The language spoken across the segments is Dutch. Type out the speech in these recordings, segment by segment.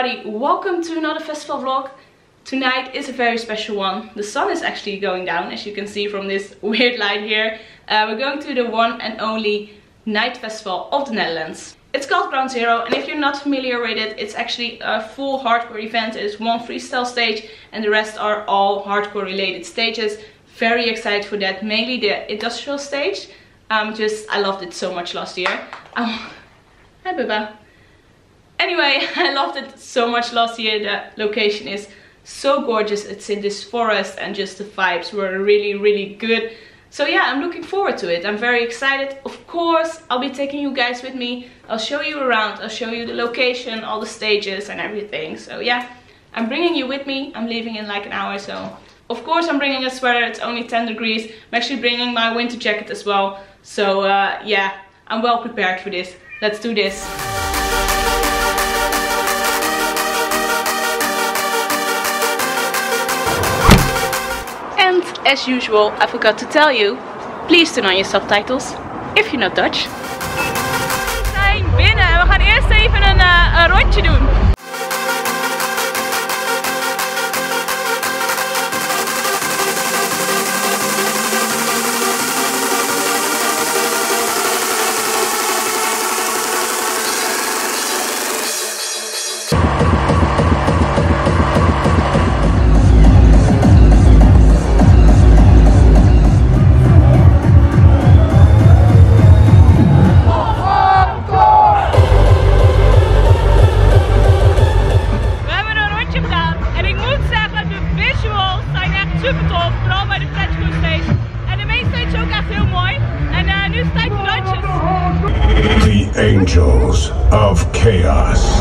Everybody, welcome to another festival vlog. Tonight is a very special one. The sun is actually going down as you can see from this weird light here. Uh, we're going to the one and only night festival of the Netherlands. It's called Ground Zero and if you're not familiar with it, it's actually a full hardcore event. It's one freestyle stage and the rest are all hardcore related stages. Very excited for that, mainly the industrial stage. Um, just, I loved it so much last year. Oh, hi Bubba. Anyway, I loved it so much last year. The location is so gorgeous. It's in this forest and just the vibes were really, really good. So yeah, I'm looking forward to it. I'm very excited. Of course, I'll be taking you guys with me. I'll show you around. I'll show you the location, all the stages and everything. So yeah, I'm bringing you with me. I'm leaving in like an hour, so of course I'm bringing a sweater. It's only 10 degrees. I'm actually bringing my winter jacket as well. So uh, yeah, I'm well prepared for this. Let's do this. And as usual, I forgot to tell you, please turn on your subtitles if you're not Dutch. We zijn binnen en we gaan eerst even een, uh, een rondje doen. Angels of chaos.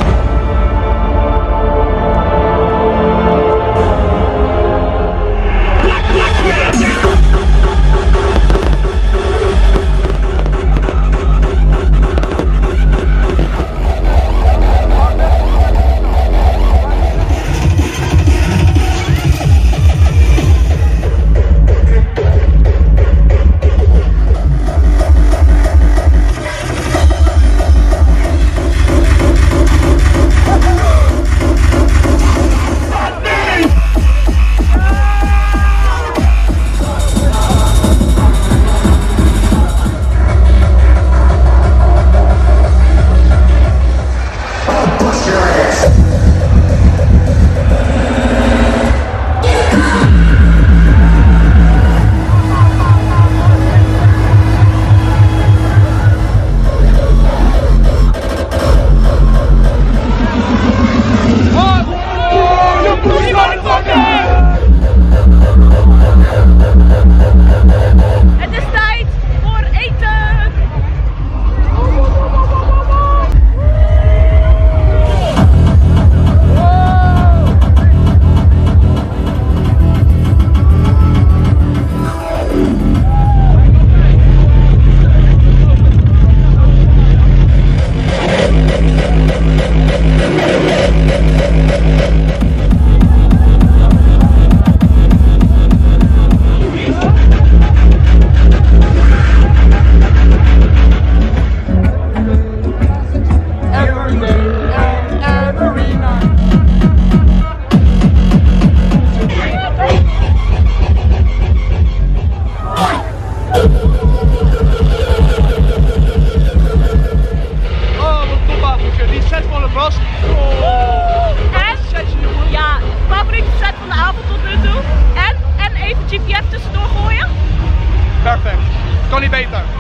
Tony Baker.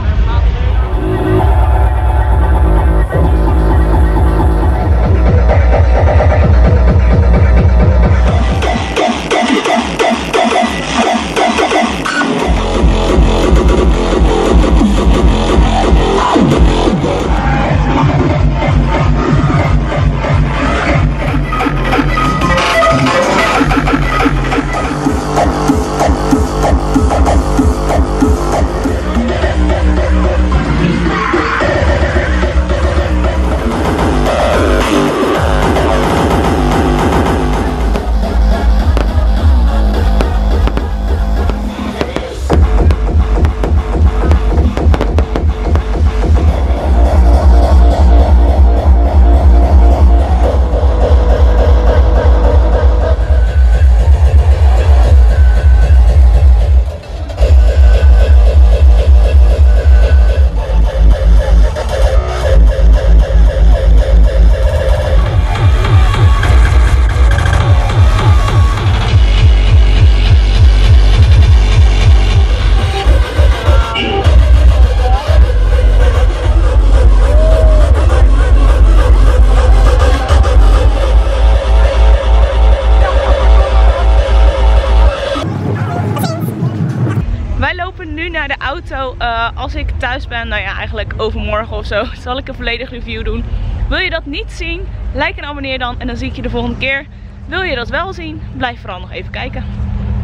Als ik thuis ben, nou ja, eigenlijk overmorgen of zo, zal ik een volledig review doen. Wil je dat niet zien? Like en abonneer dan en dan zie ik je de volgende keer. Wil je dat wel zien? Blijf vooral nog even kijken.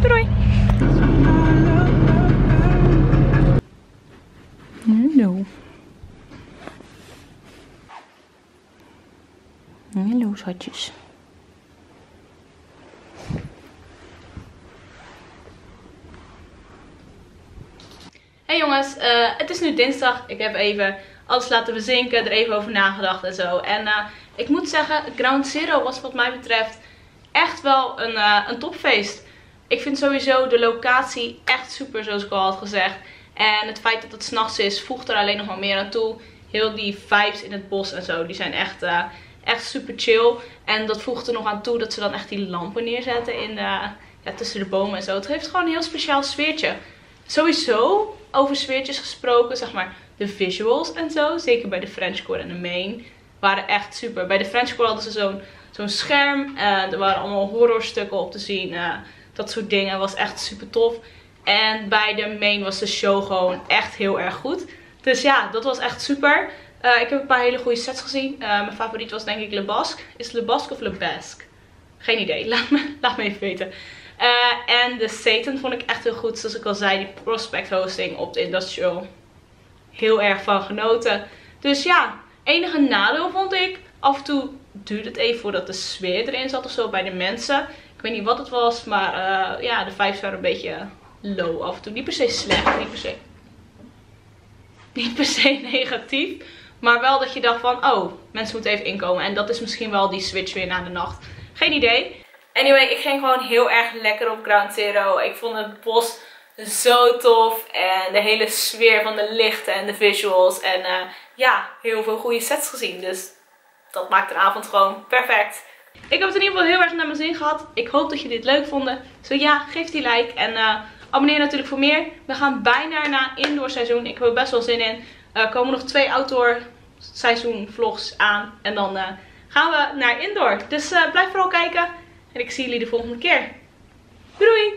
Doei doei! Hallo. Hallo schatjes. Uh, het is nu dinsdag. Ik heb even alles laten bezinken, er even over nagedacht en zo. En uh, ik moet zeggen, Ground Zero was wat mij betreft echt wel een, uh, een topfeest. Ik vind sowieso de locatie echt super zoals ik al had gezegd. En het feit dat het s'nachts is, voegt er alleen nog maar meer aan toe. Heel die vibes in het bos en zo, die zijn echt, echt super chill. En dat voegt er nog aan toe dat ze dan echt die lampen neerzetten in de, ja, tussen de bomen en zo. Het heeft gewoon een heel speciaal sfeertje. Sowieso, over sfeertjes gesproken, zeg maar de visuals en zo. Zeker bij de Frenchcore en de main. Waren echt super. Bij de Frenchcore hadden ze zo'n zo'n scherm. Uh, er waren allemaal horrorstukken op te zien. Uh, dat soort dingen. Was echt super tof. En bij de main was de show gewoon echt heel erg goed. Dus ja, dat was echt super. Uh, ik heb een paar hele goede sets gezien. mijn favoriet was denk ik Le Basque. Is Le Basque of Le Basque? Geen idee. Laat me, laat me even weten. En de Satan vond ik echt heel goed. Zoals ik al zei, die prospect hosting op de industrial. Heel erg van genoten. Dus ja, enige nadeel vond ik. Af en toe duurde het even voordat de sfeer erin zat of zo bij de mensen. Ik weet niet wat het was, maar uh, ja, de vibes waren een beetje low af en toe. Niet per se slecht, niet per se, niet per se negatief. Maar wel dat je dacht van, oh, mensen moeten even inkomen. En dat is misschien wel die switch weer na de nacht. Geen idee. Anyway, ik ging gewoon heel erg lekker op Ground Zero. Ik vond het bos zo tof. En de hele sfeer van de lichten en de visuals. En uh, ja, heel veel goede sets gezien. Dus dat maakt de avond gewoon perfect. Ik heb het in ieder geval heel erg naar mijn zin gehad. Ik hoop dat je dit leuk vonden. Zo ja, geef die like en uh, abonneer natuurlijk voor meer. We gaan bijna naar indoor seizoen. Ik heb er best wel zin in. Er komen nog twee outdoor seizoen vlogs aan. En dan uh, gaan we naar indoor. Dus blijf vooral kijken. En ik zie jullie de volgende keer. Doei!